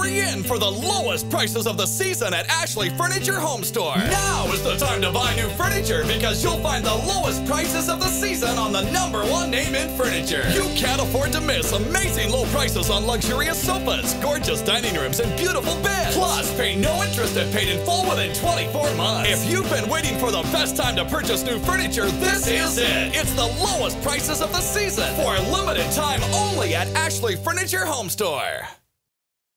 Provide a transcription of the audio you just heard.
Hurry in for the lowest prices of the season at Ashley Furniture Home Store. Now is the time to buy new furniture because you'll find the lowest prices of the season on the number one name in furniture. You can't afford to miss amazing low prices on luxurious sofas, gorgeous dining rooms, and beautiful beds. Plus, pay no interest and paid in full within 24 months. If you've been waiting for the best time to purchase new furniture, this is it. It's the lowest prices of the season for a limited time only at Ashley Furniture Home Store.